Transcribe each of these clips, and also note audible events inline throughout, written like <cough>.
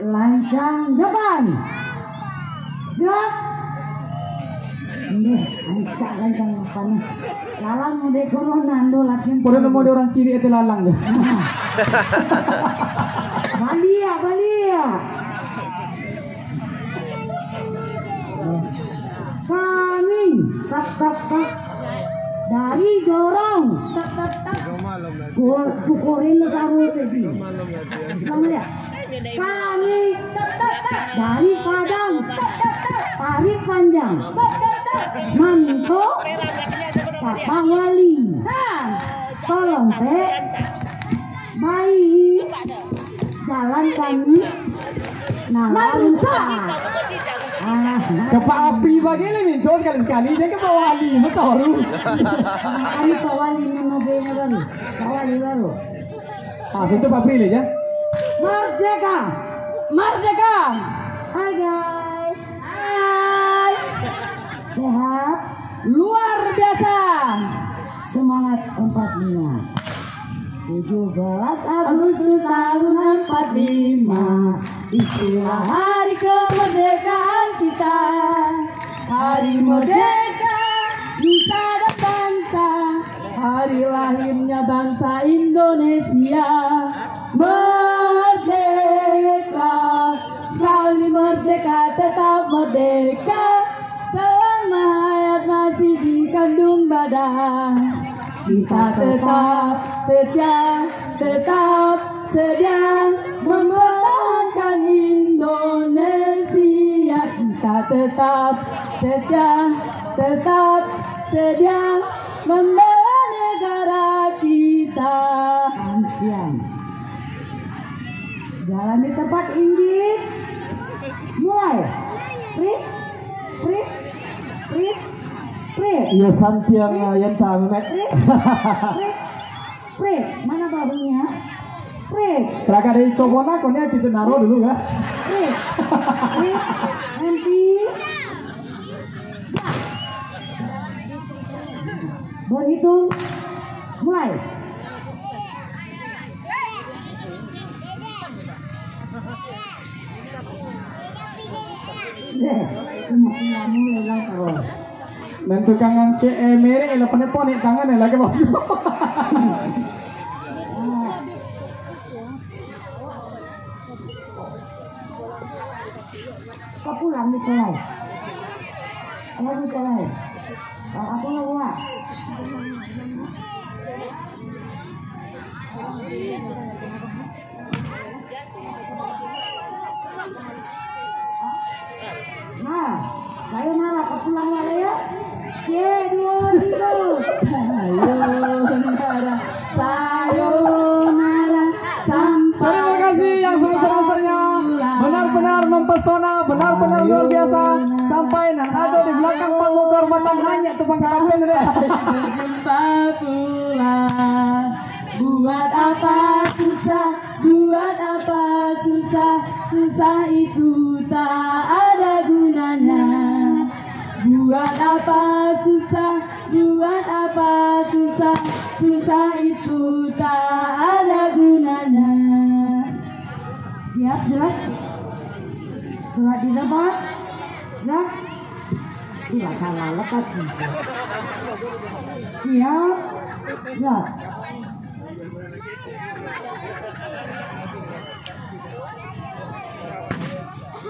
lancang depan gerak ini ancak lancang depan lalang udah corona latihan Pura nemu dia orang ciri itu lalang deh. <laughs> Balia, Balia. Kami tak tak tak dari dorong tak tak tak. Gua syukurin lu saru tadi. Kamu lihat. Kami tak tak tak dari padang. Tak tak tak tarik panjang. Tak tak tak manto Papa Wali. Tolong teh. Baik. Jalan kami. Nah rusa ah. Kepak api begini nih, dos sekali sekali dia ke bawah ali, betul. kami kawali menobenya baru kawali baru Ah, situ Pak Prilly ya. Merdeka! Merdeka. hai guys. Hai. Sehat. Luar biasa. semangat 45 17 Agustus tahun 45 Itulah hari kemerdekaan kita. Hari merdeka Nusa dan bangsa. Hari lahirnya bangsa Indonesia. Merdeka merdeka tetap merdeka Selama hayat masih dikandung badan kita tetap setia, tetap sedia mempertahankan Indonesia. Kita tetap setia, tetap sedia membela negara kita. Jalan di tempat inggit. Iya santiang yang tahu met. Prit, prit, prit. Mana bahunya? Prit, Terakhir dari Tobona, kau nih kita naruh dulu ya. prit, prit. Nanti. Berhitung. Mulai. Deh, semua mulai lah kau. Dan tukang ke eh, mere ela pone pone tangan lagi bawah. <laughs> Kau pulang di Kolai. Kalau di Kolai. Kalau aku nggak buat. Nah, saya nara kau pulang nara ya. Ye, dua, tiga. Sayonara, sayonara, sampai Terima kasih yang sebesar-besarnya. Benar-benar mempesona Benar-benar luar biasa. Sampai nan ada di belakang panggung kehormatan Hanya apa ini deh Jumpa pulang Buat apa susah? Buat apa susah? Susah itu tak Buat apa susah? Buat apa susah? Susah itu tak ada gunanya. Siap jelas? Surat di depan. Jelas? Tidak salah lekat Siap? Jelas?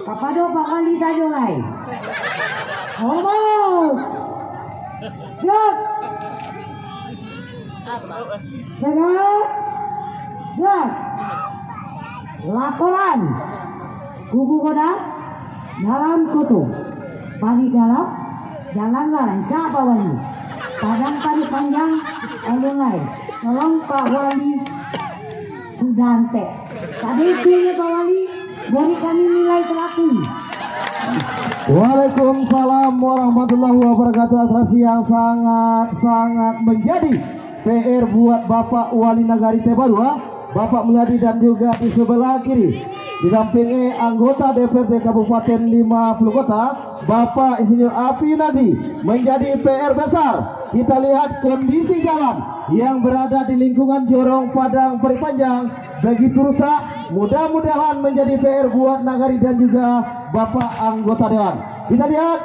Kapado Pak Kali saja lai Hormat Jelas Jaga Jelas Laporan. Kubu Koda dalam kutu. Padi dalam Jalan lain. Siapa wali? Padang padi panjang Alun lain. Tolong Pak Wali Sudante. Tadi ya Pak Wali Beri kami nilai selaku Waalaikumsalam warahmatullahi wabarakatuh. Atraksi yang sangat-sangat menjadi PR buat Bapak Wali Nagari Tebarua Bapak Mulyadi dan juga di sebelah kiri. Didampingi anggota DPRD Kabupaten 50 Kota Bapak Insinyur Api Nadi menjadi PR besar. Kita lihat kondisi jalan yang berada di lingkungan Jorong Padang Peripanjang. Begitu rusak. Mudah-mudahan menjadi PR buat Nagari dan juga Bapak anggota Dewan. Kita lihat